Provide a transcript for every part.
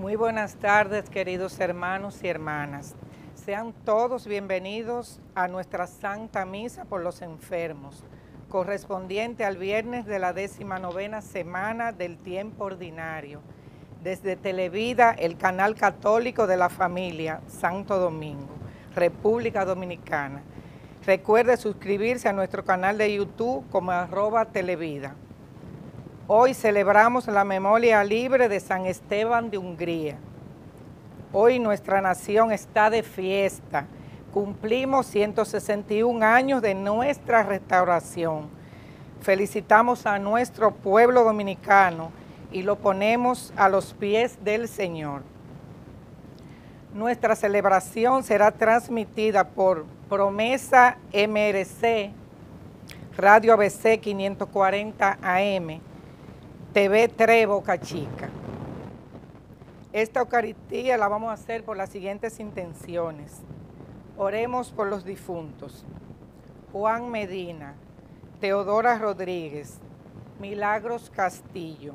Muy buenas tardes, queridos hermanos y hermanas. Sean todos bienvenidos a nuestra Santa Misa por los Enfermos, correspondiente al viernes de la décima novena semana del tiempo ordinario, desde Televida, el canal católico de la familia Santo Domingo, República Dominicana. Recuerde suscribirse a nuestro canal de YouTube como arroba Televida. Hoy celebramos la memoria libre de San Esteban de Hungría. Hoy nuestra nación está de fiesta. Cumplimos 161 años de nuestra restauración. Felicitamos a nuestro pueblo dominicano y lo ponemos a los pies del Señor. Nuestra celebración será transmitida por Promesa MRC, Radio ABC 540 AM TV Trevo Cachica. Esta Eucaristía la vamos a hacer por las siguientes intenciones. Oremos por los difuntos. Juan Medina, Teodora Rodríguez, Milagros Castillo,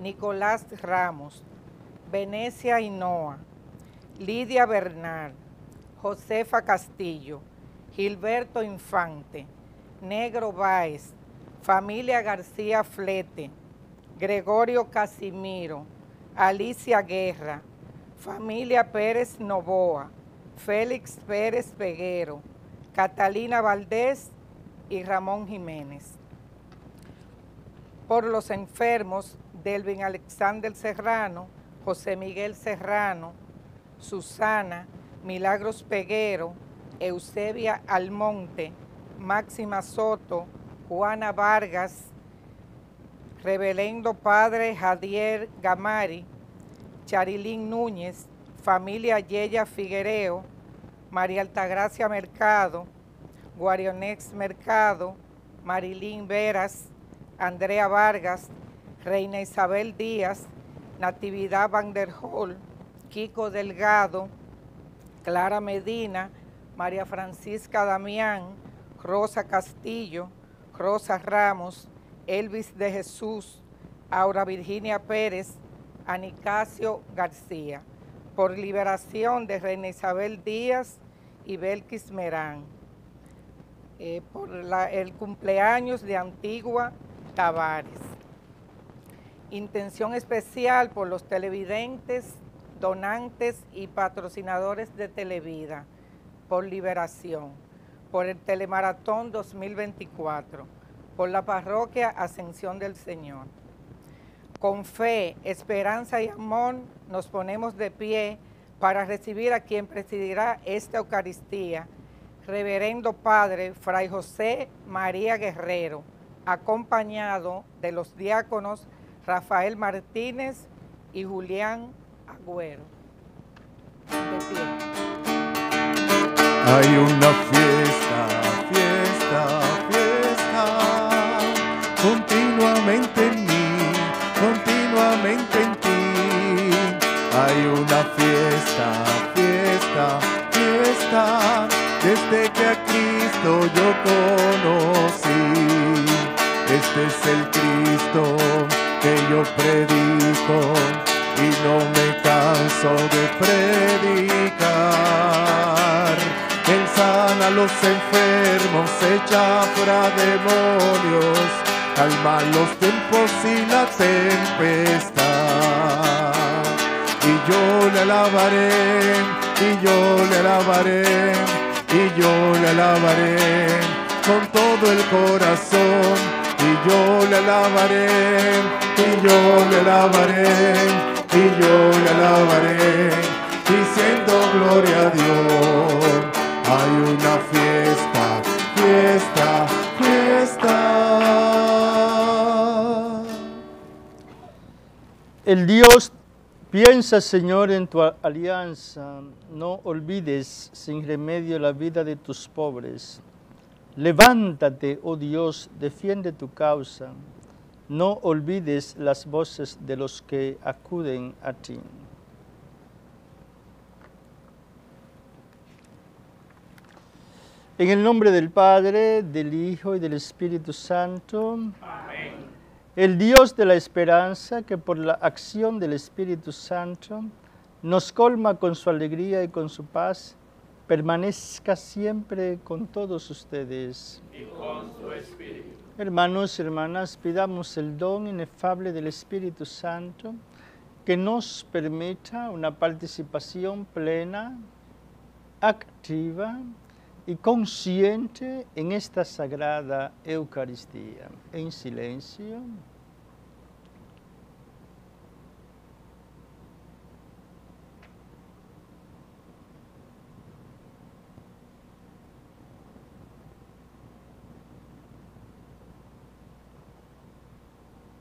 Nicolás Ramos, Venecia Hinoa, Lidia Bernal, Josefa Castillo, Gilberto Infante, Negro Báez, familia García Flete, Gregorio Casimiro, Alicia Guerra, familia Pérez Novoa, Félix Pérez Peguero, Catalina Valdés y Ramón Jiménez. Por los enfermos, Delvin Alexander Serrano, José Miguel Serrano, Susana, Milagros Peguero, Eusebia Almonte, Máxima Soto, Juana Vargas, Reverendo Padre Jadier Gamari, Charilín Núñez, familia Yeya Figuereo, María Altagracia Mercado, Guarionex Mercado, Marilín Veras, Andrea Vargas, Reina Isabel Díaz, Natividad Van der Kiko Delgado, Clara Medina, María Francisca Damián, Rosa Castillo, Rosa Ramos, Elvis de Jesús, Aura Virginia Pérez, Anicasio García, por liberación de Reina Isabel Díaz y Belkis Merán, eh, por el cumpleaños de Antigua Tavares. Intención especial por los televidentes, donantes y patrocinadores de Televida, por liberación, por el Telemaratón 2024 por la parroquia Ascensión del Señor. Con fe, esperanza y amor nos ponemos de pie para recibir a quien presidirá esta Eucaristía, Reverendo Padre Fray José María Guerrero, acompañado de los diáconos Rafael Martínez y Julián Agüero. De pie. Hay una fiesta, fiesta, continuamente en mí, continuamente en ti. Hay una fiesta, fiesta, fiesta, desde que a Cristo yo conocí. Este es el Cristo que yo predico y no me canso de predicar. Él sana a los enfermos, echa fuera demonios calma los tiempos y la tempestad. Y yo le alabaré, y yo le alabaré, y yo le alabaré con todo el corazón. Y yo le alabaré, y yo le alabaré, y yo le alabaré, diciendo gloria a Dios. Hay una fiesta, fiesta, fiesta. El Dios piensa, Señor, en tu alianza. No olvides sin remedio la vida de tus pobres. Levántate, oh Dios, defiende tu causa. No olvides las voces de los que acuden a ti. En el nombre del Padre, del Hijo y del Espíritu Santo. Amén. El Dios de la esperanza, que por la acción del Espíritu Santo nos colma con su alegría y con su paz, permanezca siempre con todos ustedes. Y con su espíritu. Hermanos y hermanas, pidamos el don inefable del Espíritu Santo que nos permita una participación plena, activa y consciente en esta sagrada Eucaristía. En silencio.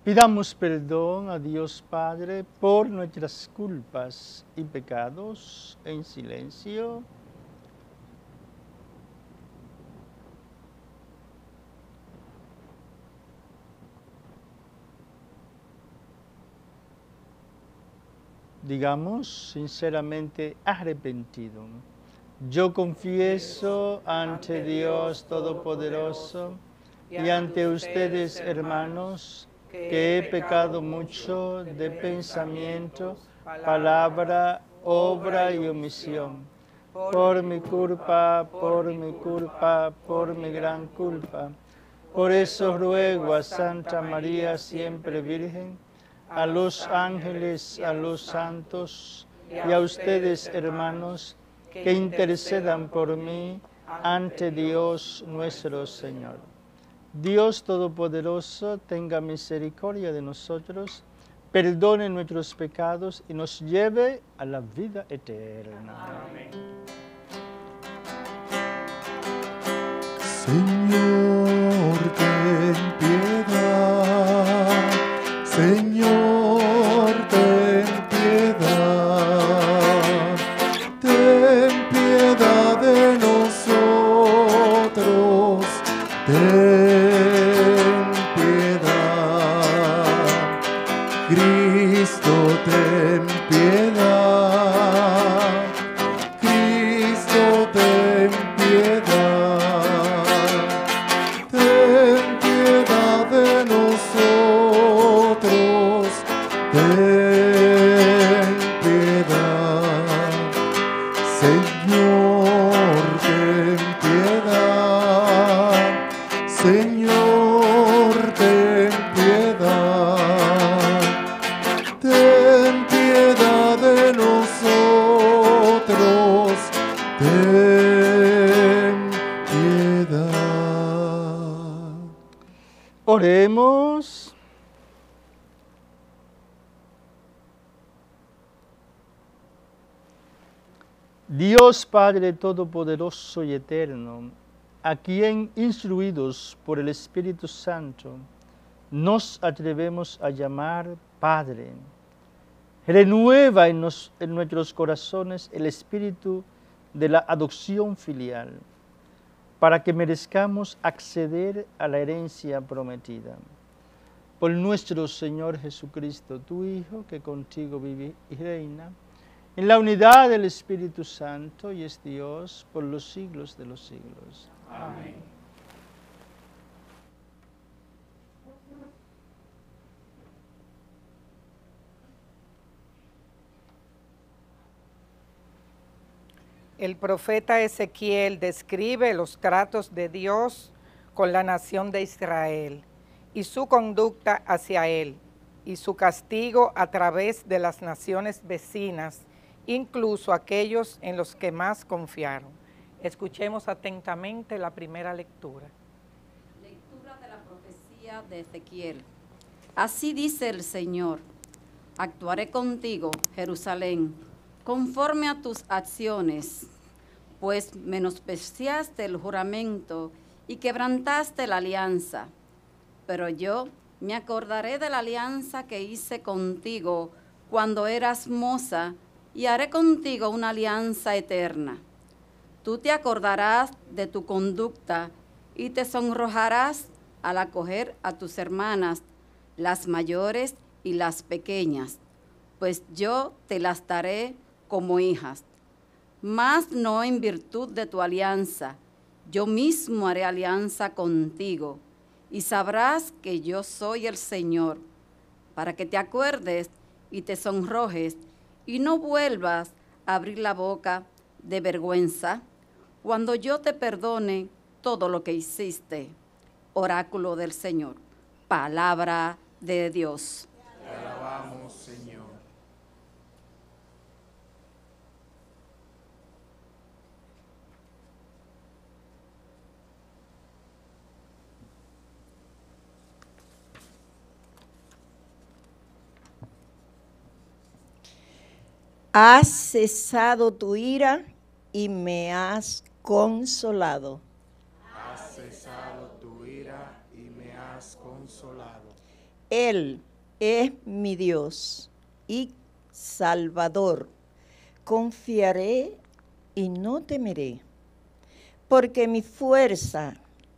Pidamos perdón a Dios Padre por nuestras culpas y pecados en silencio. Digamos sinceramente arrepentido. Yo confieso ante Dios Todopoderoso y ante ustedes, hermanos, que he pecado mucho de pensamiento, palabra, obra y omisión. Por mi culpa, por mi culpa, por mi gran culpa. Por eso ruego a Santa María, siempre Virgen, a los ángeles, a los santos y a ustedes, hermanos, que intercedan por mí ante Dios nuestro Señor. Dios Todopoderoso tenga misericordia de nosotros, perdone nuestros pecados y nos lleve a la vida eterna. Amén. Señor, Padre Todopoderoso y Eterno, a quien instruidos por el Espíritu Santo nos atrevemos a llamar Padre, renueva en, nos- en nuestros corazones el espíritu de la adopción filial para que merezcamos acceder a la herencia prometida. Por nuestro Señor Jesucristo, tu Hijo, que contigo vive y reina, en la unidad del Espíritu Santo y es Dios por los siglos de los siglos. Amén. El profeta Ezequiel describe los tratos de Dios con la nación de Israel y su conducta hacia él y su castigo a través de las naciones vecinas, incluso aquellos en los que más confiaron. Escuchemos atentamente la primera lectura. Lectura de la profecía de Ezequiel. Así dice el Señor, actuaré contigo, Jerusalén, conforme a tus acciones, pues menospreciaste el juramento y quebrantaste la alianza. Pero yo me acordaré de la alianza que hice contigo cuando eras moza y haré contigo una alianza eterna. Tú te acordarás de tu conducta y te sonrojarás al acoger a tus hermanas, las mayores y las pequeñas, pues yo te las daré como hijas. Mas no en virtud de tu alianza, yo mismo haré alianza contigo, y sabrás que yo soy el Señor, para que te acuerdes y te sonrojes y no vuelvas a abrir la boca de vergüenza cuando yo te perdone todo lo que hiciste. Oráculo del Señor, palabra de Dios. Te alabamos, Señor. Has cesado tu ira y me has consolado. Has cesado tu ira y me has consolado. Él es mi Dios y Salvador. Confiaré y no temeré, porque mi fuerza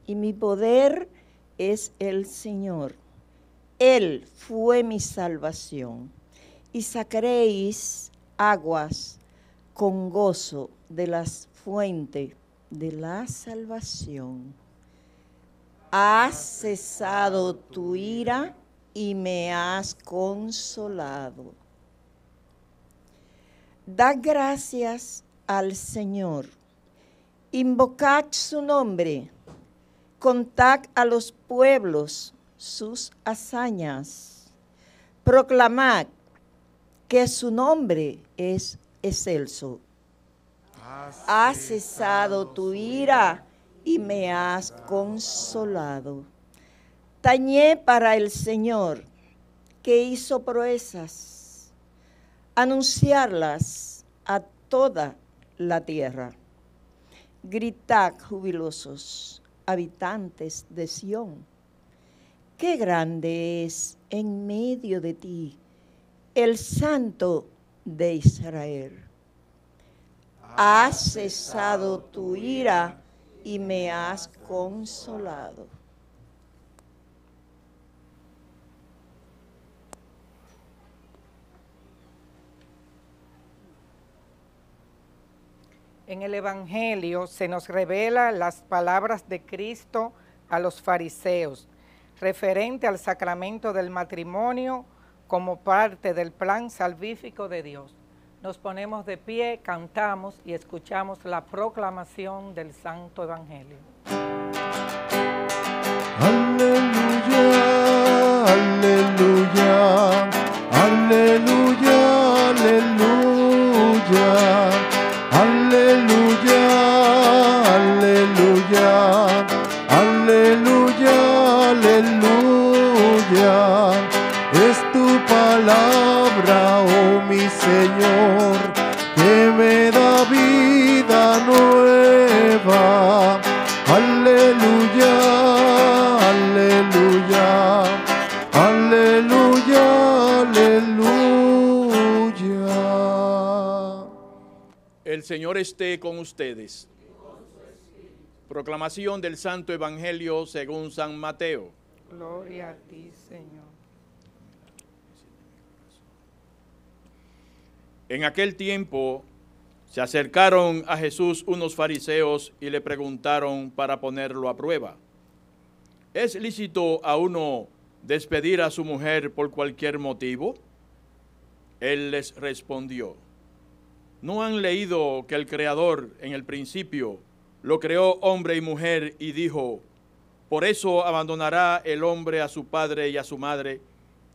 y mi poder es el Señor. Él fue mi salvación. Y sacaréis aguas con gozo de las fuentes de la salvación. Has cesado tu ira y me has consolado. Da gracias al Señor. Invocad su nombre. Contad a los pueblos sus hazañas. Proclamad que su nombre es excelso. Has cesado tu ira y me has consolado. Tañé para el Señor que hizo proezas, anunciarlas a toda la tierra. Gritad jubilosos, habitantes de Sión, qué grande es en medio de ti el Santo de Israel. Has cesado tu ira y me has consolado. En el Evangelio se nos revela las palabras de Cristo a los fariseos referente al sacramento del matrimonio como parte del plan salvífico de Dios. Nos ponemos de pie, cantamos y escuchamos la proclamación del Santo Evangelio. Aleluya, aleluya, aleluya, aleluya, Señor esté con ustedes. Proclamación del Santo Evangelio según San Mateo. Gloria a ti, Señor. En aquel tiempo se acercaron a Jesús unos fariseos y le preguntaron para ponerlo a prueba. ¿Es lícito a uno despedir a su mujer por cualquier motivo? Él les respondió, ¿no han leído que el Creador en el principio lo creó hombre y mujer y dijo, por eso abandonará el hombre a su padre y a su madre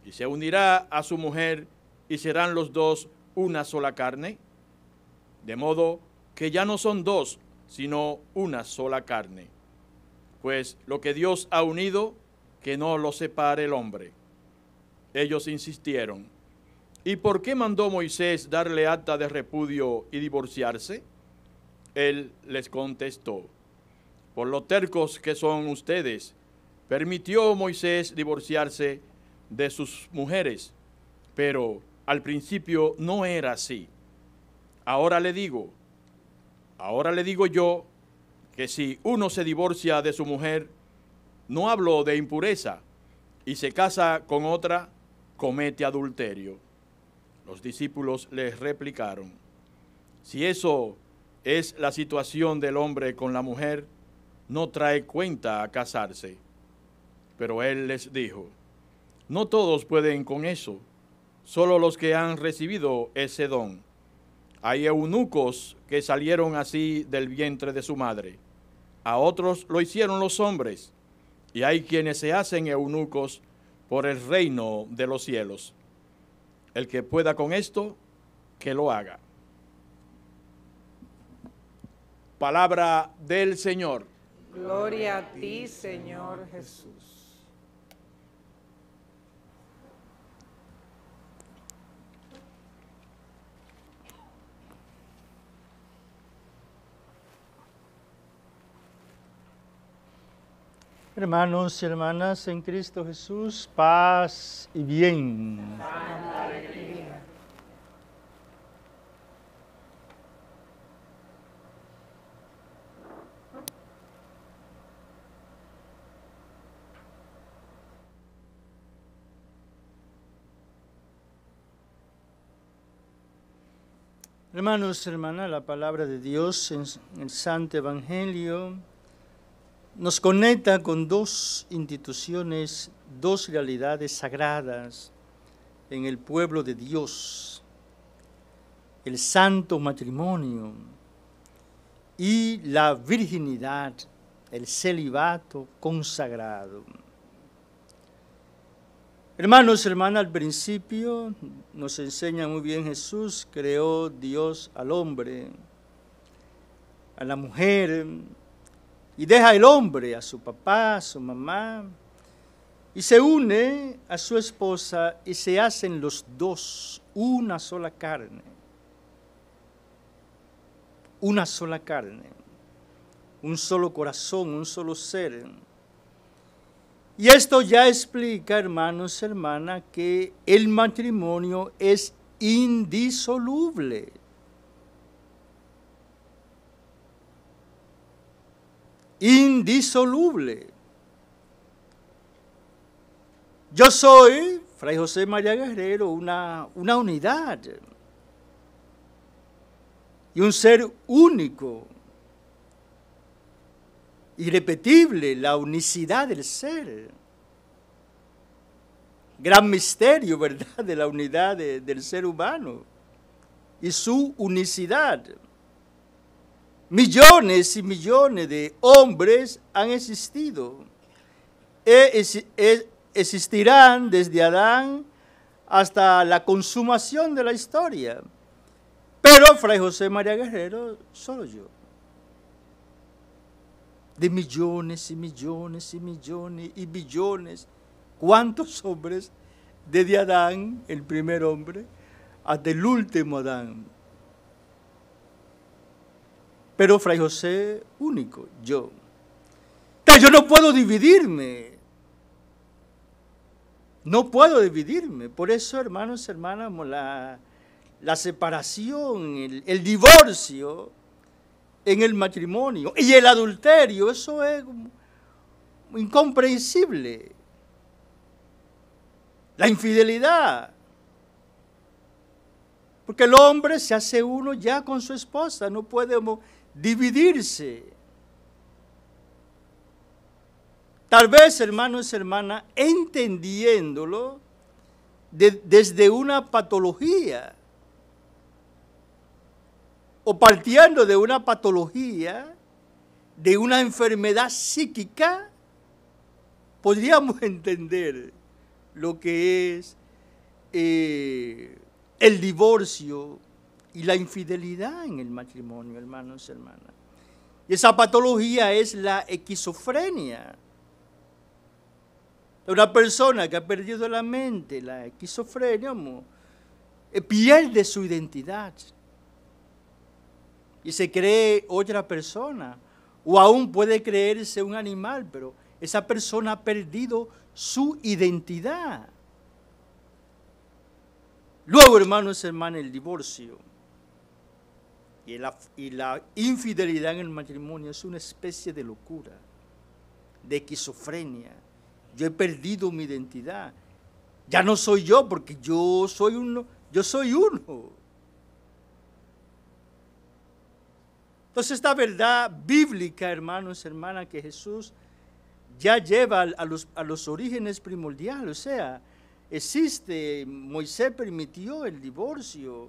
y se unirá a su mujer y serán los dos una sola carne? De modo que ya no son dos, sino una sola carne. Pues lo que Dios ha unido, que no lo separe el hombre. Ellos insistieron. ¿Y por qué mandó Moisés darle acta de repudio y divorciarse? Él les contestó, por lo tercos que son ustedes, permitió Moisés divorciarse de sus mujeres, pero al principio no era así. Ahora le digo, ahora le digo yo que si uno se divorcia de su mujer, no hablo de impureza, y se casa con otra, comete adulterio. Los discípulos les replicaron, si eso es la situación del hombre con la mujer, no trae cuenta a casarse. Pero él les dijo, no todos pueden con eso, solo los que han recibido ese don. Hay eunucos que salieron así del vientre de su madre, a otros lo hicieron los hombres, y hay quienes se hacen eunucos por el reino de los cielos. El que pueda con esto, que lo haga. Palabra del Señor. Gloria a ti, Señor Jesús. Hermanos y hermanas en Cristo Jesús, paz y bien. Hermanos y hermanas, la palabra de Dios en el Santo Evangelio nos conecta con dos instituciones, dos realidades sagradas en el pueblo de Dios, el santo matrimonio y la virginidad, el celibato consagrado. Hermanos, hermanas, al principio nos enseña muy bien Jesús, creó Dios al hombre, a la mujer, y deja el hombre a su papá, a su mamá, y se une a su esposa y se hacen los dos una sola carne. Una sola carne, un solo corazón, un solo ser. Y esto ya explica, hermanos, hermanas, que el matrimonio es indisoluble. Indisoluble. Yo soy, Fray José María Guerrero, una, una unidad y un ser único irrepetible, la unicidad del ser. Gran misterio, ¿verdad?, de la unidad del ser humano y su unicidad. Millones y millones de hombres han existido. E, e existirán desde Adán hasta la consumación de la historia. Pero Fray José María Guerrero, solo yo de millones y millones y millones y billones. ¿Cuántos hombres desde Adán, el primer hombre, hasta el último Adán? Pero Fray José, único, yo. Yo no puedo dividirme. No puedo dividirme. Por eso, hermanos, hermanas, la, la separación, el divorcio, en el matrimonio. Y el adulterio, eso es incomprensible. La infidelidad. Porque el hombre se hace uno ya con su esposa, no podemos dividirse. Tal vez, hermanos y hermanas, entendiéndolo desde una patología o partiendo de una patología, de una enfermedad psíquica, podríamos entender lo que es eh, el divorcio y la infidelidad en el matrimonio, hermanos y hermanas. Y esa patología es la esquizofrenia. Una persona que ha perdido la mente, la esquizofrenia, eh, pierde su identidad y se cree otra persona. O aún puede creerse un animal, pero esa persona ha perdido su identidad. Luego, hermanos y hermanas, el divorcio y la, y infidelidad en el matrimonio es una especie de locura, de esquizofrenia. Yo he perdido mi identidad. Ya no soy yo porque yo soy uno, yo soy uno. Entonces esta verdad bíblica, hermanos, hermanas, que Jesús ya lleva a los, a los orígenes primordiales, o sea, existe, Moisés permitió el divorcio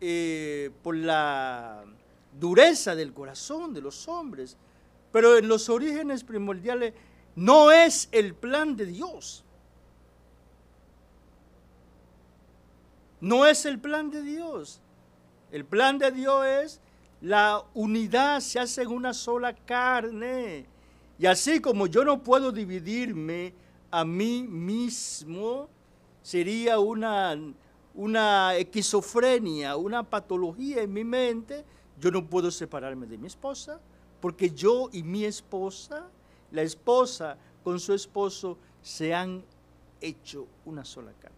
eh, por la dureza del corazón de los hombres, pero en los orígenes primordiales no es el plan de Dios. No es el plan de Dios. El plan de Dios es la unidad, se hace en una sola carne. Y así como yo no puedo dividirme a mí mismo, sería una, una esquizofrenia, una patología en mi mente, yo no puedo separarme de mi esposa, porque yo y mi esposa, la esposa con su esposo, se han hecho una sola carne.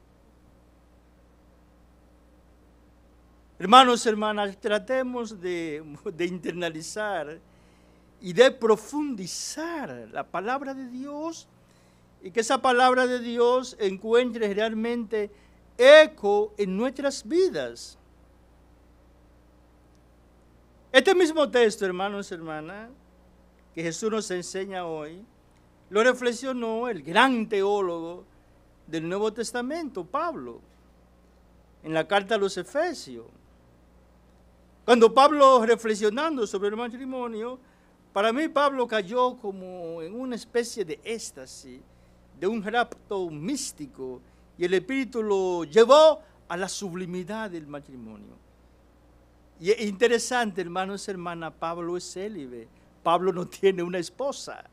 Hermanos, hermanas, tratemos de, de, internalizar y de profundizar la palabra de Dios y que esa palabra de Dios encuentre realmente eco en nuestras vidas. Este mismo texto, hermanos y hermanas, que Jesús nos enseña hoy, lo reflexionó el gran teólogo del Nuevo Testamento, Pablo, en la carta a los Efesios. Cuando Pablo reflexionando sobre el matrimonio, para mí Pablo cayó como en una especie de éxtasis, de un rapto místico, y el Espíritu lo llevó a la sublimidad del matrimonio. Y es interesante, hermanos y hermanas, Pablo es célibe. Pablo no tiene una esposa.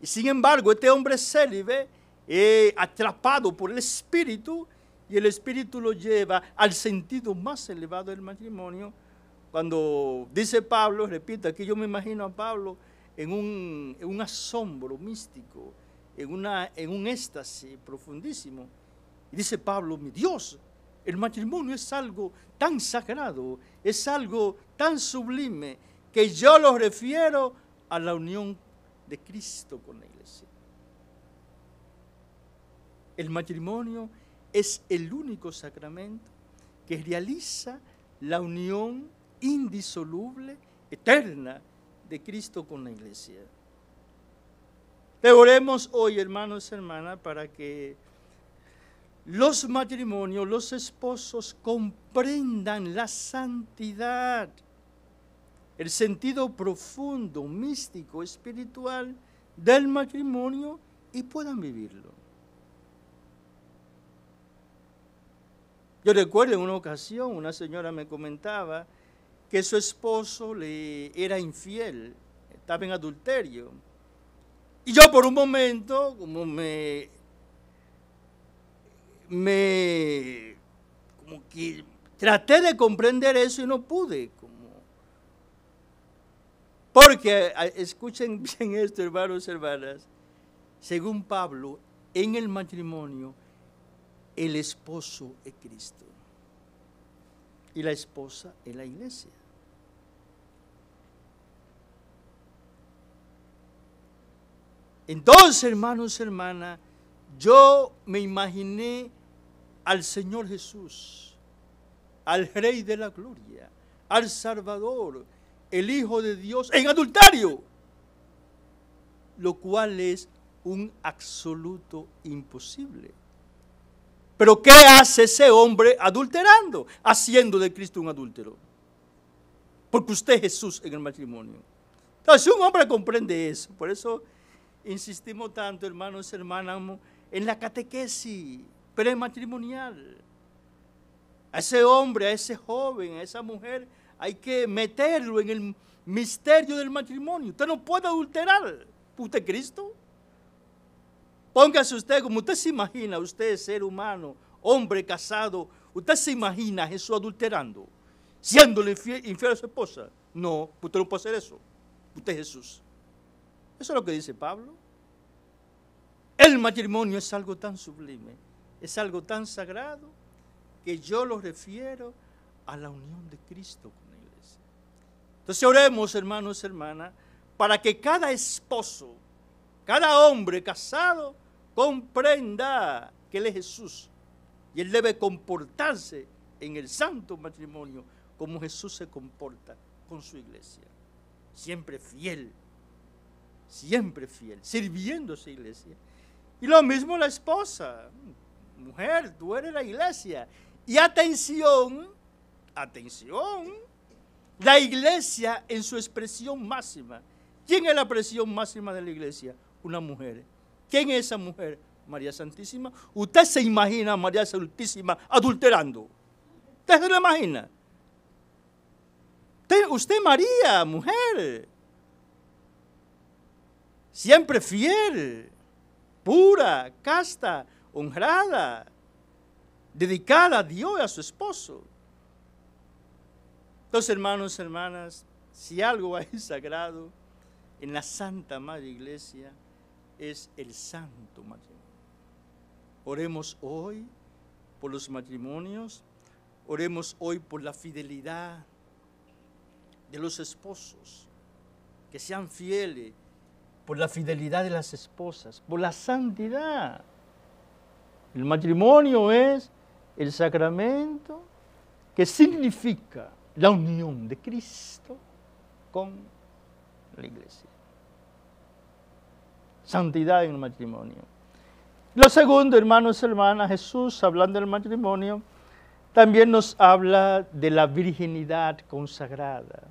Y sin embargo, este hombre célibe, es atrapado por el Espíritu, y el Espíritu lo lleva al sentido más elevado del matrimonio. Cuando dice Pablo, repito, aquí yo me imagino a Pablo en un asombro místico, en, una, en un éxtasis profundísimo. Y dice Pablo, mi Dios, el matrimonio es algo tan sagrado, es algo tan sublime, que yo lo refiero a la unión de Cristo con la iglesia. El matrimonio es el único sacramento que realiza la unión indisoluble, eterna de Cristo con la iglesia. Te oremos hoy, hermanos y hermanas, para que los matrimonios, los esposos comprendan la santidad, el sentido profundo, místico, espiritual del matrimonio y puedan vivirlo. Yo recuerdo en una ocasión, una señora me comentaba que su esposo le era infiel, estaba en adulterio. Y yo por un momento, como me, me, como que traté de comprender eso y no pude. Como, porque, escuchen bien esto, hermanos y hermanas, según Pablo, en el matrimonio, el esposo es Cristo y la esposa es la iglesia. Entonces, hermanos hermanas, yo me imaginé al Señor Jesús, al Rey de la Gloria, al Salvador, el Hijo de Dios, en adulterio, lo cual es un absoluto imposible. Pero ¿qué hace ese hombre adulterando? Haciendo de Cristo un adúltero. Porque usted es Jesús en el matrimonio. Entonces, un hombre comprende eso, por eso insistimos tanto, hermanos y hermanas, en la catequesis prematrimonial. A ese hombre, a ese joven, a esa mujer, hay que meterlo en el misterio del matrimonio. Usted no puede adulterar. ¿Usted Cristo? Póngase usted, como usted se imagina, usted ser humano, hombre casado, usted se imagina a Jesús adulterando, siéndole infiel, a su esposa. No, usted no puede hacer eso. Usted es Jesús. Eso es lo que dice Pablo. El matrimonio es algo tan sublime, es algo tan sagrado, que yo lo refiero a la unión de Cristo con la iglesia. Entonces oremos, hermanos y hermanas, para que cada esposo, cada hombre casado comprenda que Él es Jesús y Él debe comportarse en el santo matrimonio como Jesús se comporta con su iglesia, siempre fiel, siempre fiel, sirviendo a su iglesia. Y lo mismo la esposa, mujer, tú eres la iglesia. Y atención, atención, la iglesia en su expresión máxima. ¿Quién es la expresión máxima de la iglesia? Una mujer. ¿Quién es esa mujer? María Santísima. ¿Usted se imagina a María Santísima adulterando? ¿Usted se lo imagina? Usted, usted María, mujer, siempre fiel, pura, casta, honrada, dedicada a Dios y a su esposo. Entonces, hermanos, hermanas, si algo hay sagrado en la Santa Madre Iglesia, es el santo matrimonio. Oremos hoy por los matrimonios, oremos hoy por la fidelidad de los esposos, que sean fieles, por la fidelidad de las esposas, por la santidad. El matrimonio es el sacramento que significa la unión de Cristo con la iglesia. Santidad en el matrimonio. Lo segundo, hermanos y hermanas, Jesús, hablando del matrimonio, también nos habla de la virginidad consagrada,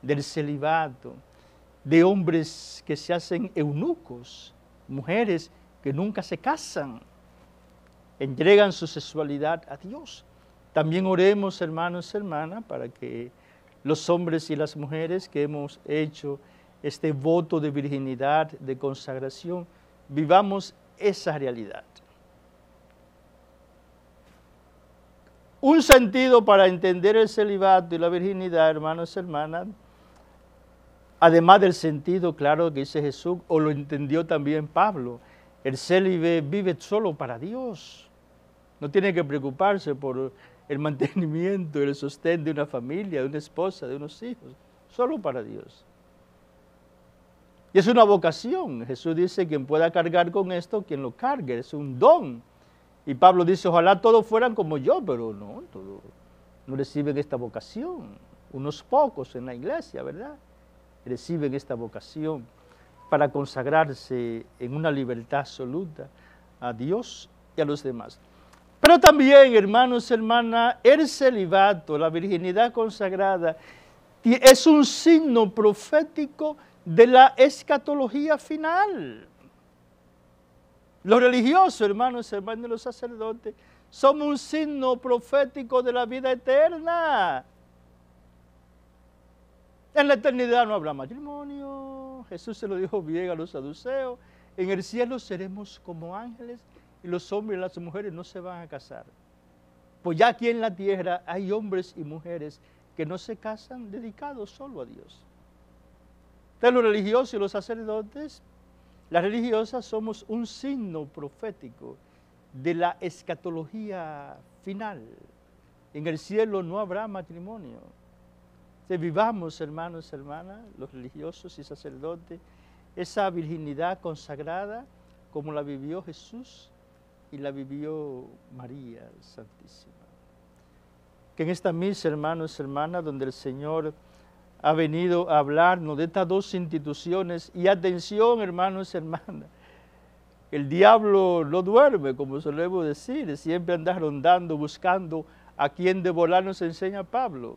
del celibato, de hombres que se hacen eunucos, mujeres que nunca se casan, entregan su sexualidad a Dios. También oremos, hermanos y hermanas, para que los hombres y las mujeres que hemos hecho este voto de virginidad, de consagración, vivamos esa realidad. Un sentido para entender el celibato y la virginidad, hermanos y hermanas, además del sentido claro que dice Jesús, o lo entendió también Pablo, el célibe vive solo para Dios. No tiene que preocuparse por el mantenimiento, el sostén de una familia, de una esposa, de unos hijos, solo para Dios. Y es una vocación. Jesús dice, quien pueda cargar con esto, quien lo cargue, es un don. Y Pablo dice, ojalá todos fueran como yo, pero no, todos no reciben esta vocación. Unos pocos en la iglesia, ¿verdad? Reciben esta vocación para consagrarse en una libertad absoluta a Dios y a los demás. Pero también, hermanos y hermanas, el celibato, la virginidad consagrada, es un signo profético de la escatología final. Los religiosos, hermanos y hermanos, los sacerdotes, somos un signo profético de la vida eterna. En la eternidad no habrá matrimonio. Jesús se lo dijo bien a los saduceos. En el cielo seremos como ángeles y los hombres y las mujeres no se van a casar. Pues ya aquí en la tierra hay hombres y mujeres que no se casan dedicados solo a Dios. De los religiosos y los sacerdotes, las religiosas somos un signo profético de la escatología final. En el cielo no habrá matrimonio. Vivamos, hermanos y hermanas, los religiosos y sacerdotes, esa virginidad consagrada como la vivió Jesús y la vivió María Santísima. Que en esta misa, hermanos y hermanas, donde el Señor ha venido a hablarnos de estas dos instituciones. Y atención, hermanos y hermanas, el diablo no duerme, como solemos decir, siempre anda rondando, buscando a quien de volar nos enseña Pablo.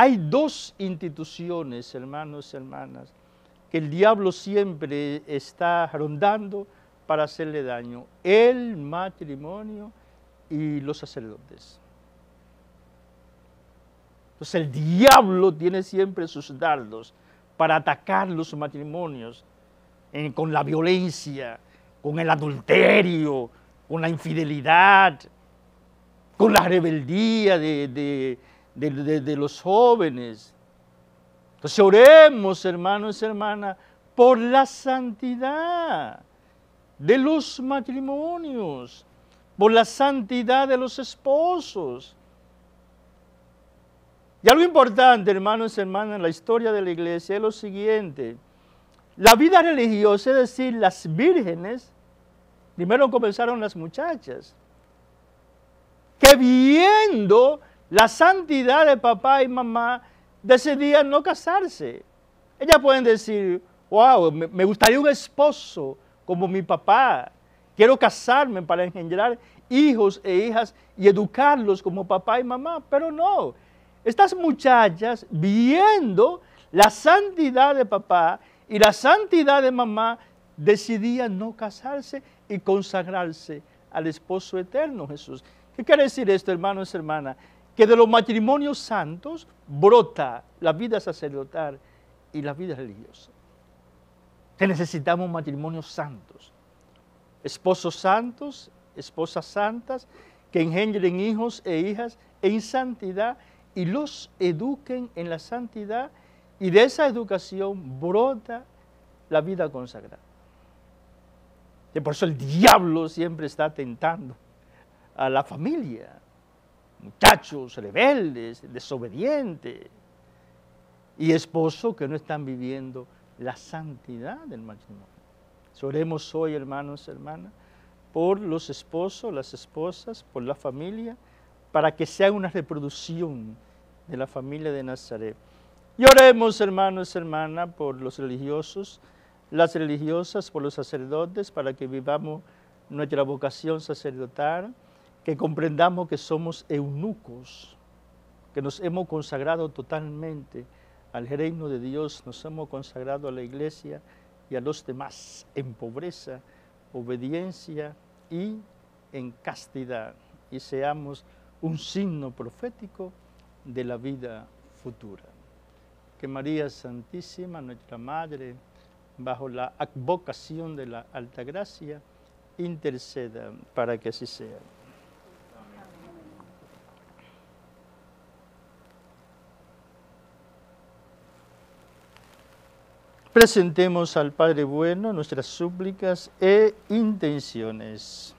Hay dos instituciones, hermanos y hermanas, que el diablo siempre está rondando para hacerle daño. El matrimonio y los sacerdotes. Entonces el diablo tiene siempre sus dardos para atacar los matrimonios con la violencia, con el adulterio, con la infidelidad, con la rebeldía de, de los jóvenes. Entonces oremos, hermanos y hermanas, por la santidad de los matrimonios, por la santidad de los esposos. Y algo importante, hermanos y hermanas, en la historia de la iglesia es lo siguiente. La vida religiosa, es decir, las vírgenes, primero comenzaron las muchachas, que viendo la santidad de papá y mamá, decidían no casarse. Ellas pueden decir, wow, me, gustaría un esposo como mi papá. Quiero casarme para engendrar hijos e hijas y educarlos como papá y mamá. Pero no, estas muchachas viendo la santidad de papá y la santidad de mamá, decidían no casarse y consagrarse al esposo eterno Jesús. ¿Qué quiere decir esto, hermanos y hermanas? Que de los matrimonios santos brota la vida sacerdotal y la vida religiosa. Que necesitamos matrimonios santos, esposos santos, esposas santas, que engendren hijos e hijas en santidad y los eduquen en la santidad y de esa educación brota la vida consagrada. Y por eso el diablo siempre está tentando a la familia, muchachos rebeldes, desobedientes, y esposos que no están viviendo la santidad del matrimonio. Oremos hoy, hermanos y hermanas, por los esposos, las esposas, por la familia, para que sea una reproducción de la familia de Nazaret. Y oremos, hermanos hermanas, por los religiosos, las religiosas, por los sacerdotes, para que vivamos nuestra vocación sacerdotal, que comprendamos que somos eunucos, que nos hemos consagrado totalmente al reino de Dios, nos hemos consagrado a la iglesia y a los demás en pobreza, obediencia y en castidad, y seamos un signo profético de la vida futura. Que María Santísima, nuestra Madre, bajo la advocación de la Alta Gracia, interceda para que así sea. Presentemos al Padre Bueno nuestras súplicas e intenciones.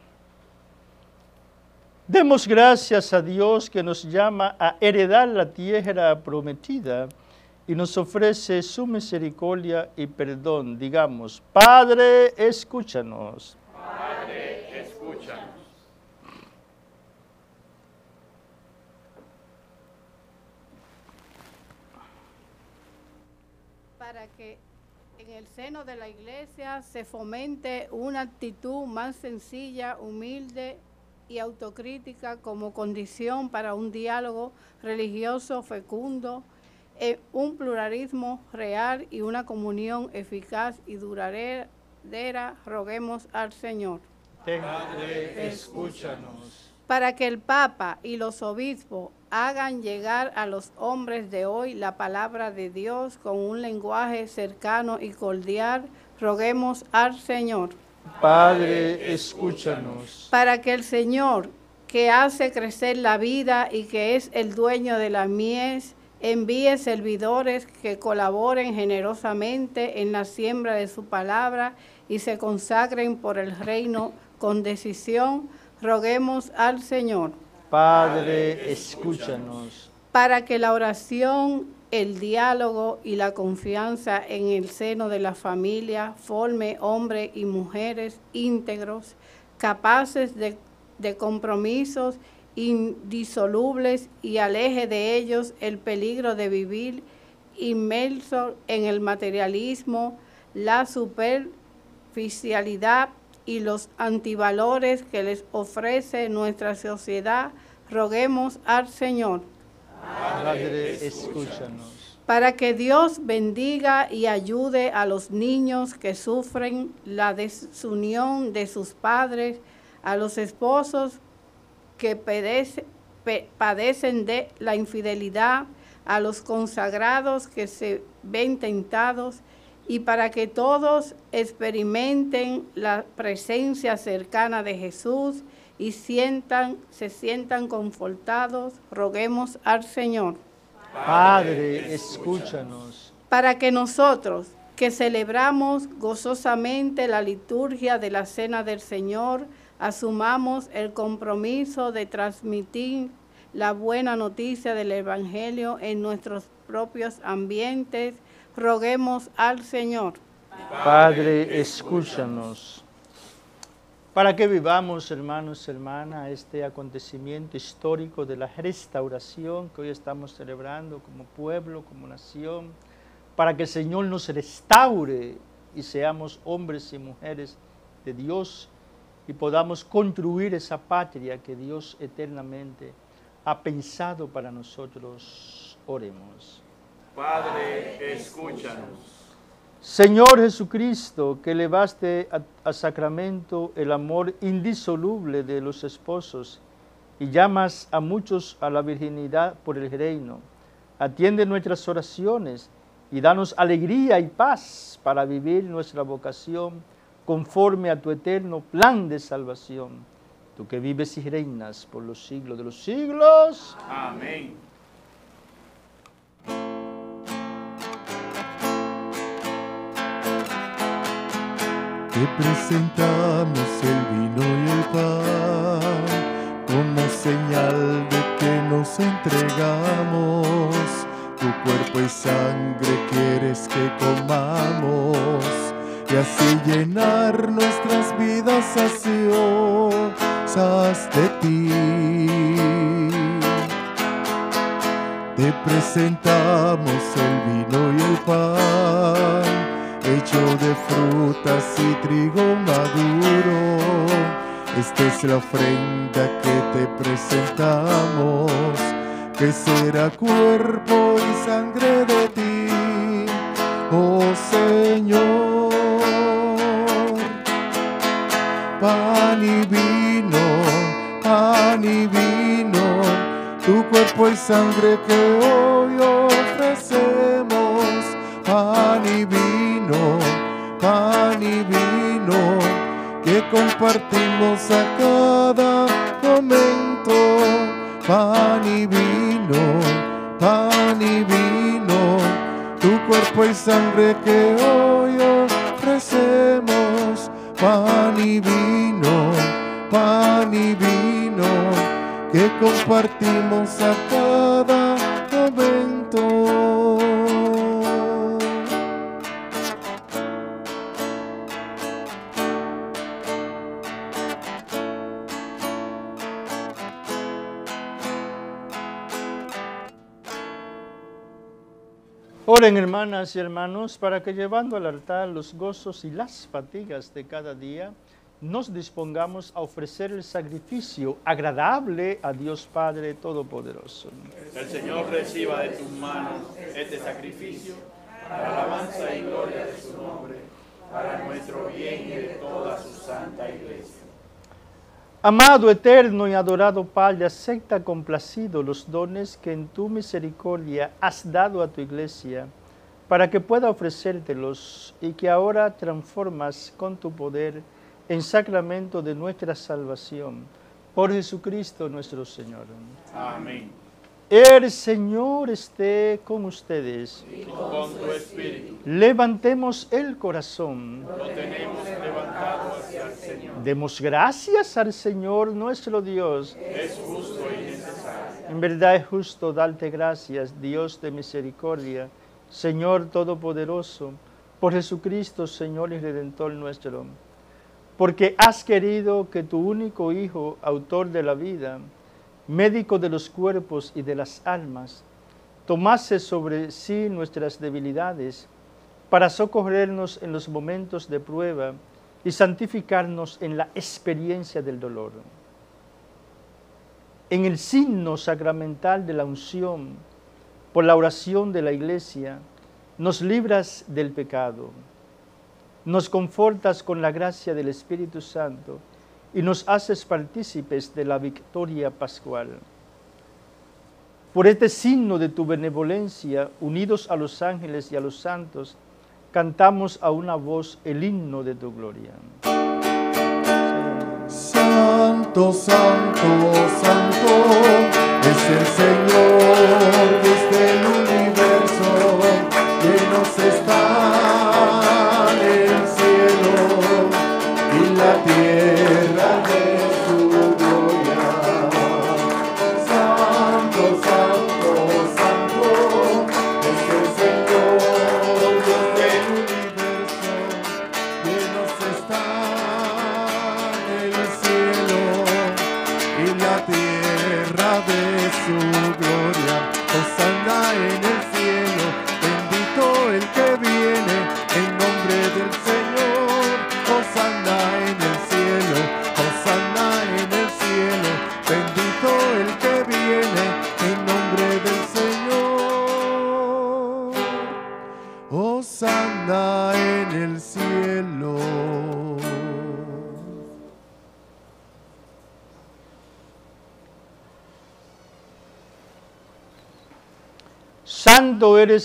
Demos gracias a Dios que nos llama a heredar la tierra prometida y nos ofrece su misericordia y perdón. Digamos, Padre, escúchanos. Padre, escúchanos. Para que el seno de la iglesia se fomente una actitud más sencilla, humilde y autocrítica como condición para un diálogo religioso fecundo, eh, un pluralismo real y una comunión eficaz y duradera, roguemos al Señor. Padre, escúchanos. Para que el Papa y los obispos hagan llegar a los hombres de hoy la palabra de Dios con un lenguaje cercano y cordial, roguemos al Señor. Padre, escúchanos. Para que el Señor, que hace crecer la vida y que es el dueño de la mies, envíe servidores que colaboren generosamente en la siembra de su palabra y se consagren por el reino con decisión, roguemos al Señor. Padre, escúchanos. Para que la oración, el diálogo y la confianza en el seno de la familia forme hombres y mujeres íntegros, capaces de, de compromisos indisolubles y aleje de ellos el peligro de vivir inmerso en el materialismo, la superficialidad y los antivalores que les ofrece nuestra sociedad, roguemos al Señor. Padre, escúchanos. Para que Dios bendiga y ayude a los niños que sufren la desunión de sus padres, a los esposos que pe- padecen de la infidelidad, a los consagrados que se ven tentados y para que todos experimenten la presencia cercana de Jesús y sientan, se sientan confortados, roguemos al Señor. Padre, escúchanos. Para que nosotros, que celebramos gozosamente la liturgia de la Cena del Señor, asumamos el compromiso de transmitir la buena noticia del Evangelio en nuestros propios ambientes, roguemos al Señor. Padre, escúchanos. Para que vivamos, hermanos y hermanas, este acontecimiento histórico de la restauración que hoy estamos celebrando como pueblo, como nación, para que el Señor nos restaure y seamos hombres y mujeres de Dios y podamos construir esa patria que Dios eternamente ha pensado para nosotros. Oremos. Padre, escúchanos. Señor Jesucristo, que elevaste a, a, sacramento el amor indisoluble de los esposos y llamas a muchos a la virginidad por el reino, atiende nuestras oraciones y danos alegría y paz para vivir nuestra vocación conforme a tu eterno plan de salvación. Tú que vives y reinas por los siglos de los siglos. Amén. Te presentamos el vino y el pan como señal de que nos entregamos. Tu cuerpo y sangre quieres que comamos y así llenar nuestras vidas ansiosas de ti. Te presentamos el vino y el pan hecho de frutas y trigo maduro. Esta es la ofrenda que te presentamos, que será cuerpo y sangre de ti, oh Señor. Pan y vino, pan y vino, tu cuerpo y sangre que hoy pan y vino, que compartimos a cada momento, pan y vino, pan y vino, tu cuerpo y sangre que hoy ofrecemos, pan y vino, pan y vino, que compartimos a cada momento. Oren hermanas y hermanos para que llevando al altar los gozos y las fatigas de cada día, nos dispongamos a ofrecer el sacrificio agradable a Dios Padre Todopoderoso. El Señor reciba de tus manos este sacrificio para alabanza y gloria de su nombre, para nuestro bien y de toda su santa iglesia. Amado, eterno y adorado Padre, acepta complacido los dones que en tu misericordia has dado a tu iglesia, para que pueda ofrecértelos y que ahora transformas con tu poder en sacramento de nuestra salvación. Por Jesucristo nuestro Señor. Amén. El Señor esté con ustedes. Y con tu espíritu Levantemos el corazón. lo tenemos levantado hacia el Señor. Demos gracias al Señor nuestro Dios. Es justo y necesario. En verdad es justo darte gracias, Dios de misericordia, Señor Todopoderoso, por Jesucristo, Señor y Redentor nuestro, porque has querido que tu único Hijo, autor de la vida, médico de los cuerpos y de las almas, tomase sobre sí nuestras debilidades para socorrernos en los momentos de prueba y santificarnos en la experiencia del dolor. En el signo sacramental de la unción, por la oración de la iglesia, nos libras del pecado, nos confortas con la gracia del Espíritu Santo y nos haces partícipes de la victoria pascual. Por este signo de tu benevolencia, unidos a los ángeles y a los santos, cantamos a una voz el himno de tu gloria. Santo, santo, santo es el Señor desde el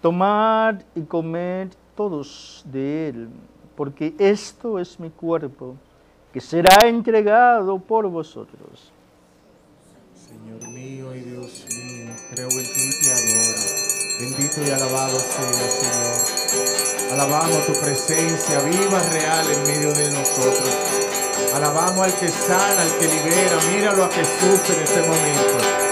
Tomad y comed todos de él, porque esto es mi cuerpo, que será entregado por vosotros. Señor mío y Dios mío, creo en ti y te adoro. Bendito y alabado sea, Señor. Alabamos tu presencia viva, real en medio de nosotros. Alabamos al que sana, al que libera. Míralo a Jesús en este momento.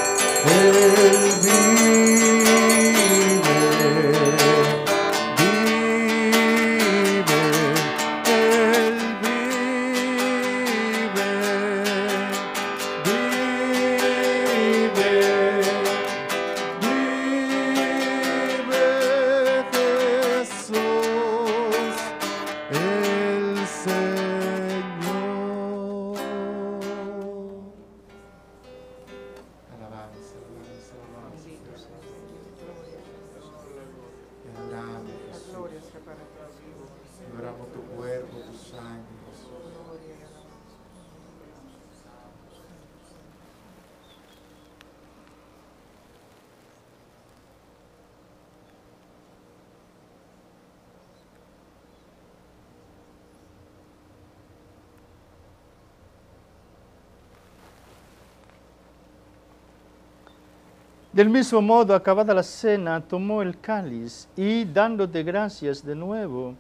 Del mismo modo, acabada la cena, tomó el cáliz y, dándote gracias de nuevo,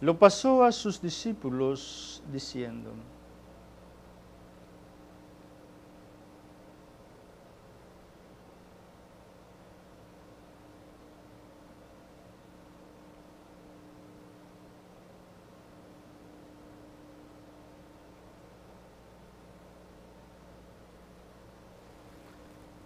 lo pasó a sus discípulos, diciendo,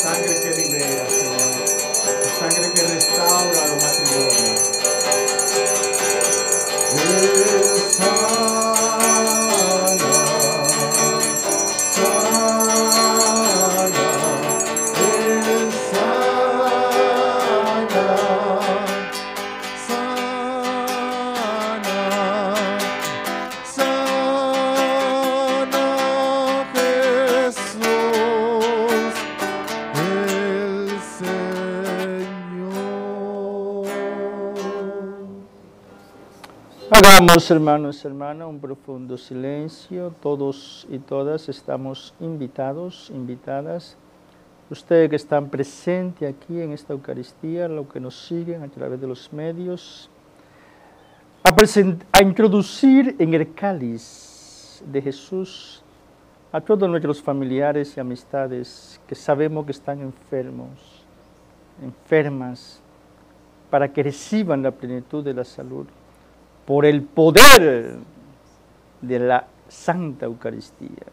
Sangre que libera, Señor. Sangre que restaura Hagamos, hermanos hermanas, un profundo silencio. Todos y todas estamos invitados, invitadas. Ustedes que están presentes aquí en esta Eucaristía, los que nos siguen a través de los medios, a, a introducir en el cáliz de Jesús a todos nuestros familiares y amistades que sabemos que están enfermos, enfermas, para que reciban la plenitud de la salud por el poder de la Santa Eucaristía.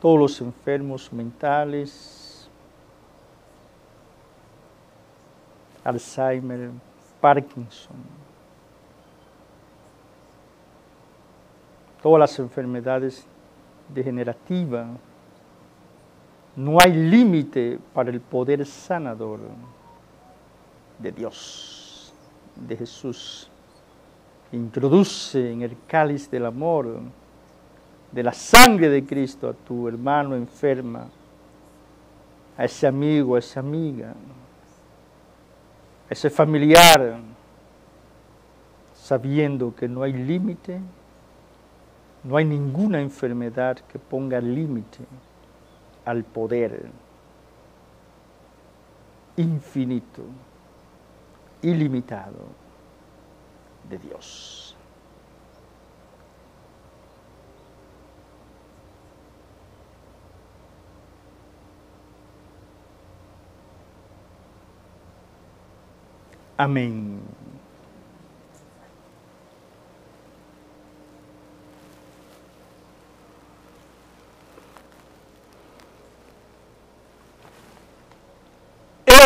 Todos los enfermos mentales, Alzheimer, Parkinson, todas las enfermedades degenerativas, No hay límite para el poder sanador de Dios, de Jesús. Introduce en el cáliz del amor, de la sangre de Cristo a tu hermano enferma, a ese amigo, a esa amiga, a ese familiar, sabiendo que no hay límite, no hay ninguna enfermedad que ponga límite al poder infinito, ilimitado de Dios. Amén.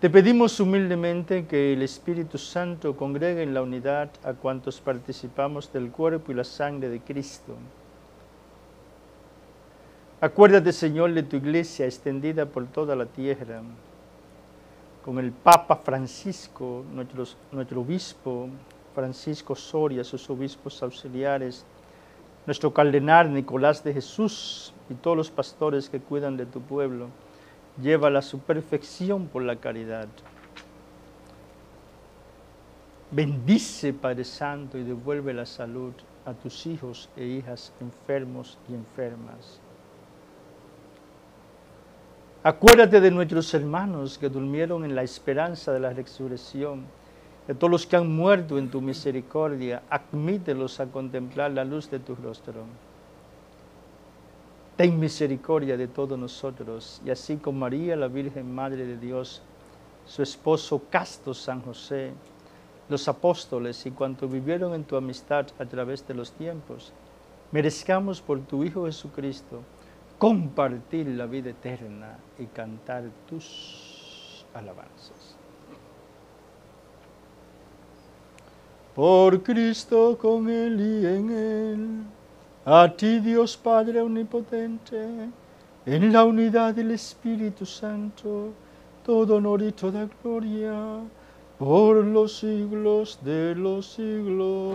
Te pedimos humildemente que el Espíritu Santo congregue en la unidad a cuantos participamos del cuerpo y la sangre de Cristo. Acuérdate, Señor, de tu iglesia extendida por toda la tierra, con el Papa Francisco, nuestro, obispo Francisco Soria, sus obispos auxiliares, nuestro cardenal Nicolás de Jesús y todos los pastores que cuidan de tu pueblo lleva a su perfección por la caridad. Bendice, Padre Santo, y devuelve la salud a tus hijos e hijas enfermos y enfermas. Acuérdate de nuestros hermanos que durmieron en la esperanza de la resurrección, de todos los que han muerto en tu misericordia, admítelos a contemplar la luz de tu rostro ten misericordia de todos nosotros, y así con María, la Virgen Madre de Dios, su esposo casto San José, los apóstoles y cuantos vivieron en tu amistad a través de los tiempos, merezcamos por tu Hijo Jesucristo compartir la vida eterna y cantar tus alabanzas. Por Cristo con Él y en Él a ti Dios Padre Omnipotente, en la unidad del Espíritu Santo, todo honor y toda gloria, por los siglos de los siglos.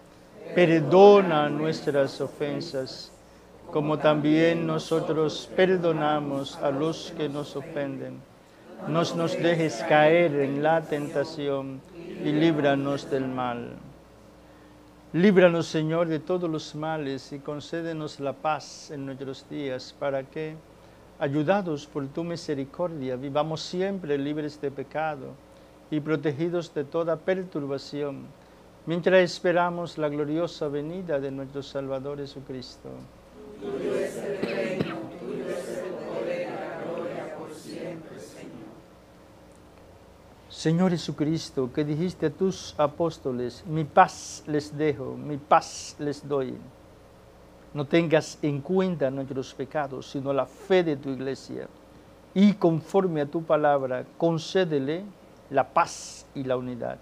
Perdona nuestras ofensas, como también nosotros perdonamos a los que nos ofenden. No nos dejes caer en la tentación y líbranos del mal. Líbranos, Señor, de todos los males y concédenos la paz en nuestros días para que, ayudados por tu misericordia, vivamos siempre libres de pecado y protegidos de toda perturbación mientras esperamos la gloriosa venida de nuestro Salvador Jesucristo. Señor. Señor Jesucristo, que dijiste a tus apóstoles, mi paz les dejo, mi paz les doy. No tengas en cuenta nuestros pecados, sino la fe de tu iglesia. Y conforme a tu palabra, concédele la paz y la unidad.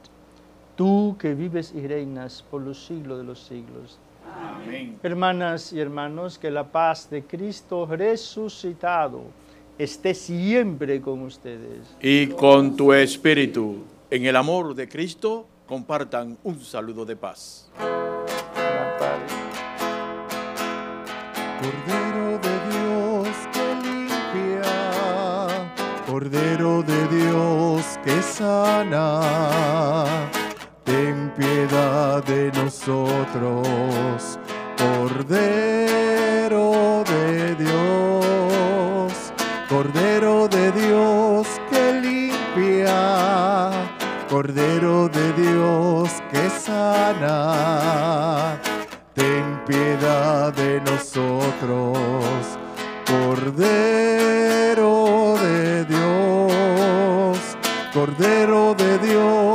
Tú que vives y reinas por los siglos de los siglos. Amén. Hermanas y hermanos, que la paz de Cristo resucitado esté siempre con ustedes. Y con tu espíritu, en el amor de Cristo, compartan un saludo de paz. Cordero de Dios que limpia, Cordero de Dios que sana, piedad de nosotros, Cordero de Dios, Cordero de Dios que limpia, Cordero de Dios que sana. Ten piedad de nosotros, Cordero de Dios, Cordero de Dios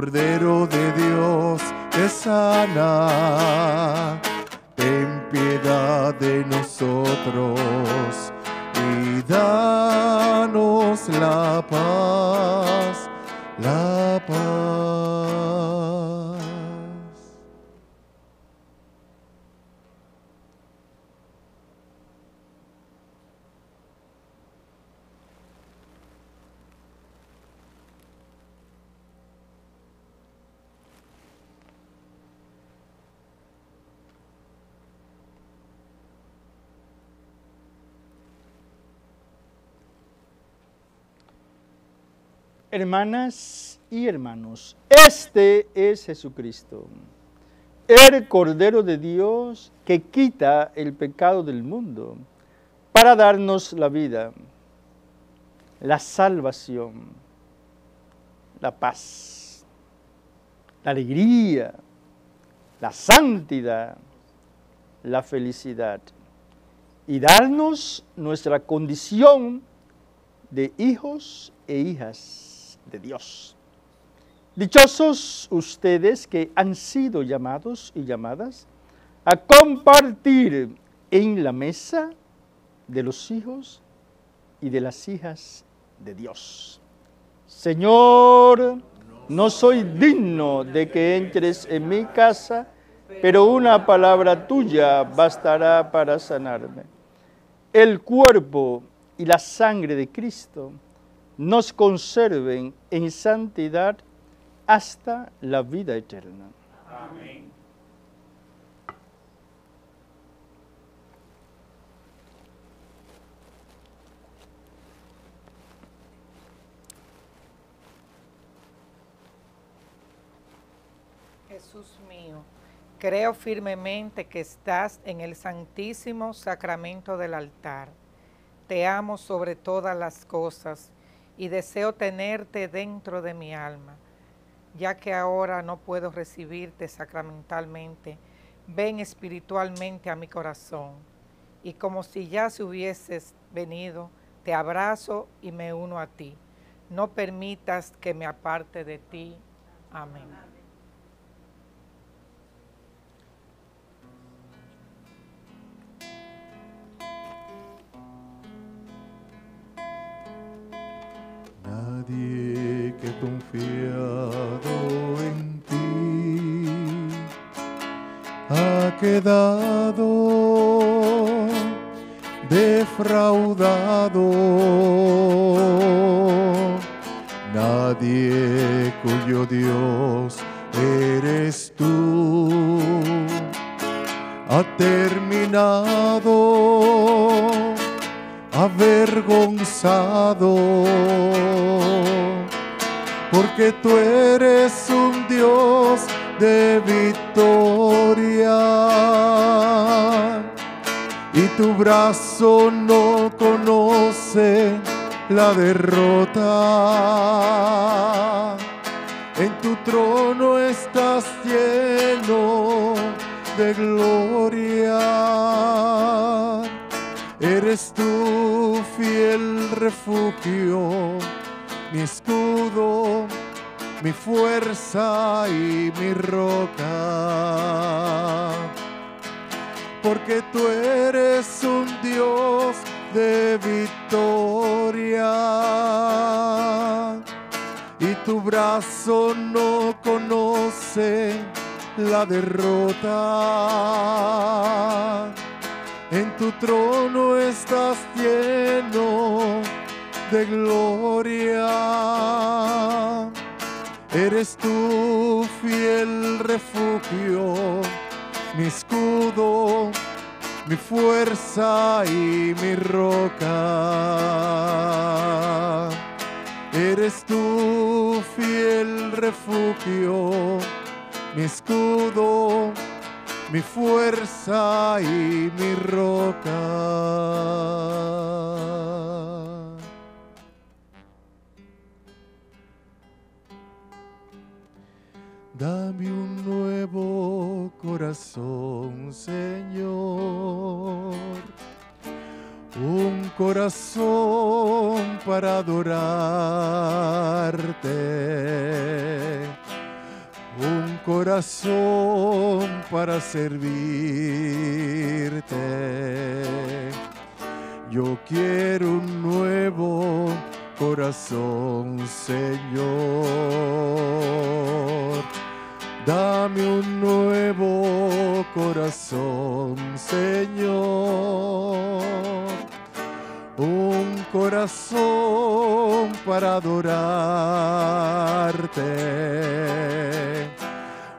Cordero de Dios que sana, ten piedad de nosotros y danos la paz, la paz. Hermanas y hermanos, este es Jesucristo, el Cordero de Dios que quita el pecado del mundo para darnos la vida, la salvación, la paz, la alegría, la santidad, la felicidad y darnos nuestra condición de hijos e hijas de Dios. Dichosos ustedes que han sido llamados y llamadas a compartir en la mesa de los hijos y de las hijas de Dios. Señor, no soy digno de que entres en mi casa, pero una palabra tuya bastará para sanarme. El cuerpo y la sangre de Cristo nos conserven en santidad hasta la vida eterna. Amén. Jesús mío, creo firmemente que estás en el santísimo sacramento del altar. Te amo sobre todas las cosas y deseo tenerte dentro de mi alma. Ya que ahora no puedo recibirte sacramentalmente, ven espiritualmente a mi corazón. Y como si ya se hubieses venido, te abrazo y me uno a ti. No permitas que me aparte de ti. Amén. Nadie que confiado en ti ha quedado defraudado. Nadie cuyo Dios eres tú ha terminado avergonzado, porque tú eres un Dios de victoria y tu brazo no conoce la derrota. En tu trono estás lleno de gloria. Eres tu fiel refugio, mi escudo, mi fuerza y mi roca. Porque tú eres un Dios de victoria y tu brazo no conoce la derrota. En tu trono estás lleno de gloria. Eres tu fiel refugio, mi escudo, mi fuerza y mi roca. Eres tu fiel refugio, mi escudo, mi fuerza y mi roca. Dame un nuevo corazón, Señor. Un corazón para adorarte. Un corazón para servirte. Yo quiero un nuevo corazón, Señor. Dame un nuevo corazón, Señor. Un corazón para adorarte.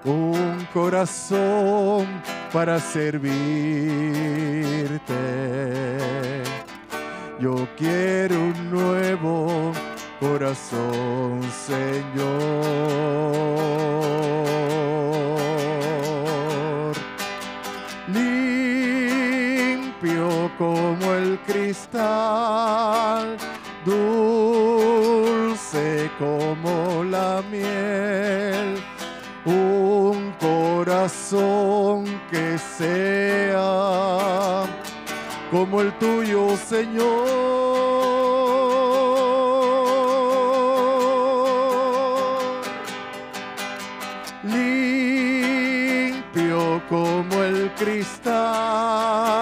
Un corazón para servirte. Yo quiero un nuevo corazón, Señor. Como el cristal, dulce como la miel. Un corazón que sea como el tuyo, Señor. Limpio como el cristal,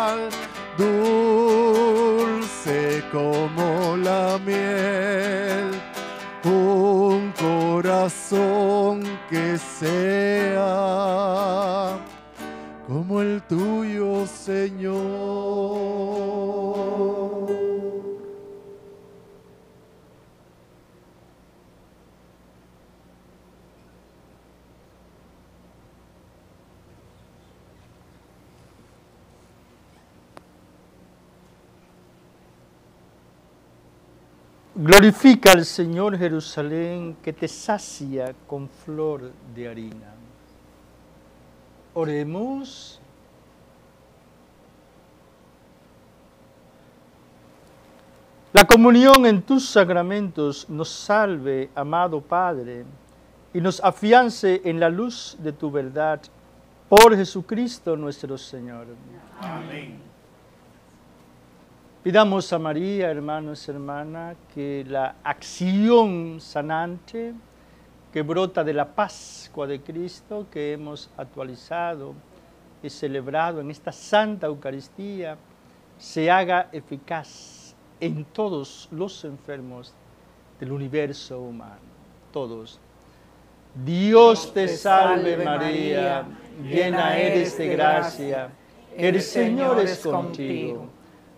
Glorifica al Señor Jerusalén que te sacia con flor de harina. Oremos. La comunión en tus sacramentos nos salve, amado Padre, y nos afiance en la luz de tu verdad. Por Jesucristo nuestro Señor. Amén. Pidamos a María, hermanos y hermanas, que la acción sanante que brota de la Pascua de Cristo que hemos actualizado y celebrado en esta Santa Eucaristía se haga eficaz en todos los enfermos del universo humano, todos. Dios te salve María, llena eres de gracia, el Señor es contigo.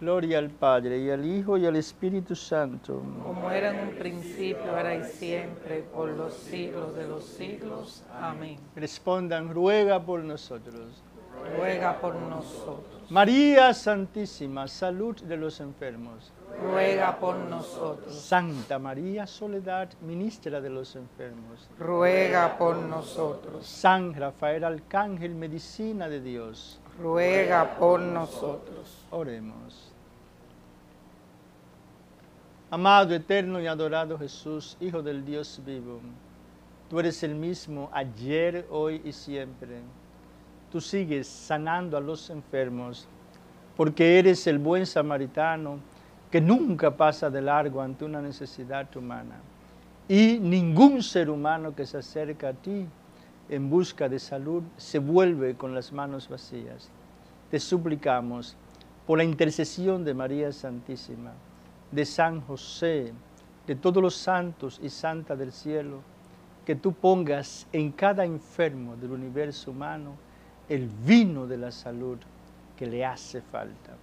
Gloria al Padre, y al Hijo, y al Espíritu Santo. Como era en un principio, ahora y siempre, por los siglos de los siglos. Amén. Respondan, ruega por nosotros. Ruega por nosotros. María Santísima, salud de los enfermos. Ruega por nosotros. Santa María Soledad, ministra de los enfermos. Ruega por nosotros. San Rafael Arcángel, medicina de Dios. Ruega por nosotros. Oremos. Amado, eterno y adorado Jesús, Hijo del Dios vivo, tú eres el mismo ayer, hoy y siempre. tú sigues sanando a los enfermos, porque eres el buen samaritano que nunca pasa de largo ante una necesidad humana. Y ningún ser humano que se acerca a ti en busca de salud se vuelve con las manos vacías. Te suplicamos por la intercesión de María Santísima, de San José, de todos los santos y santas del cielo, que tú pongas en cada enfermo del universo humano el vino de la salud que le hace falta.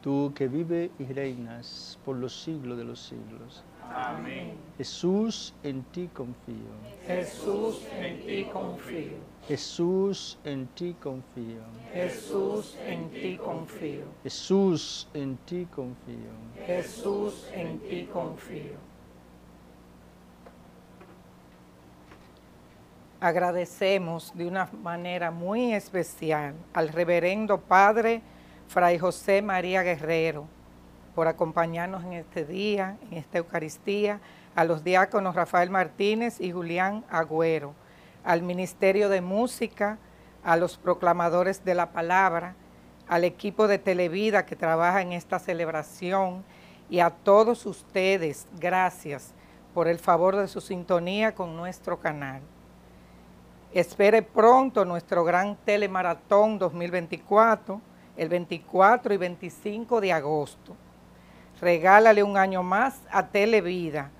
Tú que vive y reinas por los siglos de los siglos. Amén. Jesús, en ti confío. Jesús, en ti confío. Jesús, en ti confío. Jesús, en ti confío. Jesús, en ti confío. Jesús, en ti confío. Agradecemos de una manera muy especial al reverendo Padre Fray José María Guerrero por acompañarnos en este día, en esta Eucaristía, a los diáconos Rafael Martínez y Julián Agüero, al Ministerio de Música, a los proclamadores de la palabra, al equipo de Televida que trabaja en esta celebración y a todos ustedes, gracias por el favor de su sintonía con nuestro canal. Espere pronto nuestro gran telemaratón 2024, el 24 y 25 de agosto. Regálale un año más a Televida.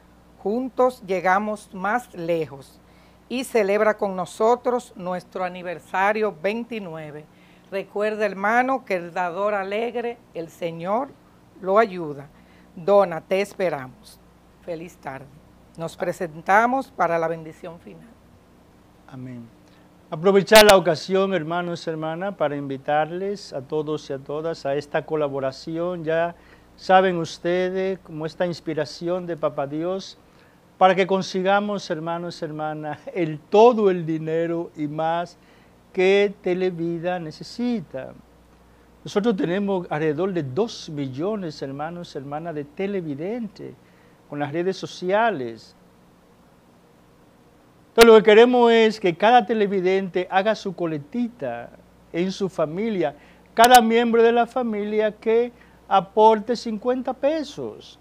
Juntos llegamos más lejos. Y celebra con nosotros nuestro aniversario 29. Recuerda, hermano, que el dador alegre, el Señor, lo ayuda. Dona, te esperamos. Feliz tarde. Nos presentamos para la bendición final. Amén. Aprovechar la ocasión, hermanos y hermanas, para invitarles a todos y a todas a esta colaboración. Ya saben ustedes como esta inspiración de Papá Dios para que consigamos, hermanos hermanas, el todo el dinero y más que Televida necesita. Nosotros tenemos alrededor de 2 millones, hermanos hermanas, de televidentes con las redes sociales. Entonces lo que queremos es que cada televidente haga su coletita en su familia, cada miembro de la familia que aporte 50 pesos.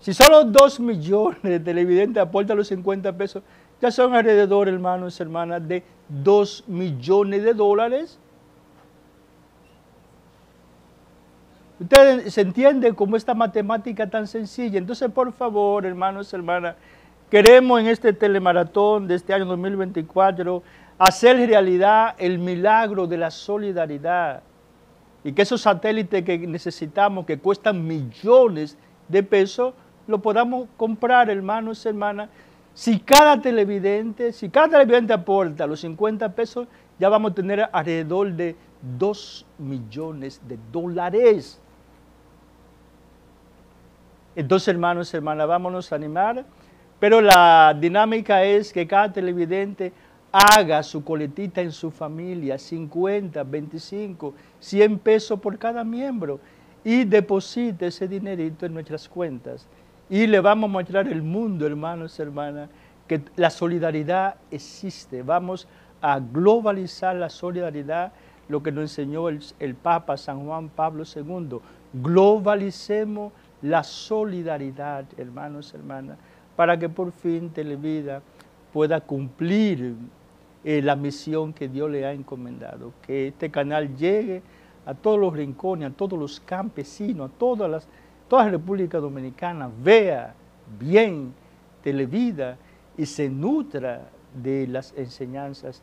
Si solo 2 millones de televidentes aportan los 50 pesos, ya son alrededor, hermanos y hermanas, de 2 millones de dólares. Ustedes se entienden cómo esta matemática tan sencilla. Entonces, por favor, hermanos y hermanas, queremos en este telemaratón de este año 2024 hacer realidad el milagro de la solidaridad y que esos satélites que necesitamos, que cuestan millones de pesos, lo podamos comprar, hermanos y hermanas. Si cada televidente, si cada televidente aporta los 50 pesos, ya vamos a tener alrededor de 2 millones de dólares. Entonces, hermanos y hermanas, vámonos a animar. Pero la dinámica es que cada televidente haga su coletita en su familia, 50, 25, 100 pesos por cada miembro y deposite ese dinerito en nuestras cuentas. Y le vamos a mostrar al mundo, hermanos y hermanas, que la solidaridad existe. Vamos a globalizar la solidaridad, lo que nos enseñó el, el Papa San Juan Pablo II. Globalicemos la solidaridad, hermanos y hermanas, para que por fin Televida pueda cumplir eh, la misión que Dios le ha encomendado, que este canal llegue a todos los rincones, a todos los campesinos, a todas las, toda la República Dominicana, vea bien Televida y se nutra de las enseñanzas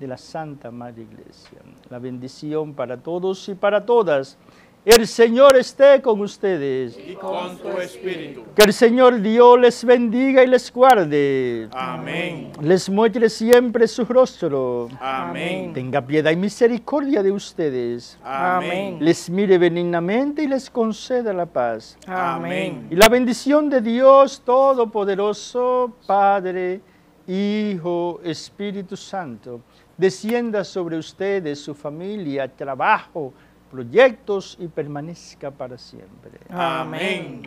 de la Santa Madre Iglesia. La bendición para todos y para todas. El Señor esté con ustedes. Y con tu espíritu. Que el Señor Dios les bendiga y les guarde. Amén. Les muestre siempre su rostro. Amén. Tenga piedad y misericordia de ustedes. Amén. Les mire benignamente y les conceda la paz. Amén. Y la bendición de Dios Todopoderoso, Padre, Hijo, Espíritu Santo, descienda sobre ustedes, su familia, trabajo, proyectos y permanezca para siempre. Amén.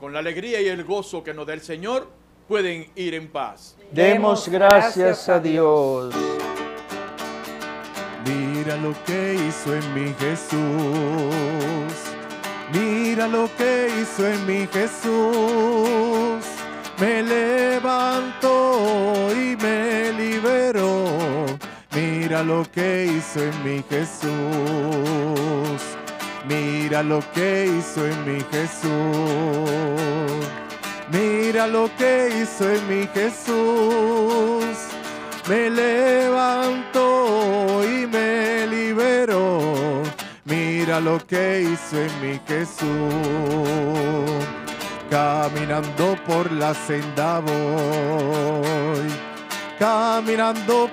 Con la alegría y el gozo que nos da el Señor, pueden ir en paz. Demos gracias a Dios. Mira lo que hizo en mi Jesús. Mira lo que hizo en mi Jesús. Me levantó y me. Mira lo que hizo en mi Jesús. Mira lo que hizo en mi Jesús. Mira lo que hizo en mi Jesús. Me levantó y me liberó. Mira lo que hizo en mi Jesús. Caminando por la senda voy. Caminando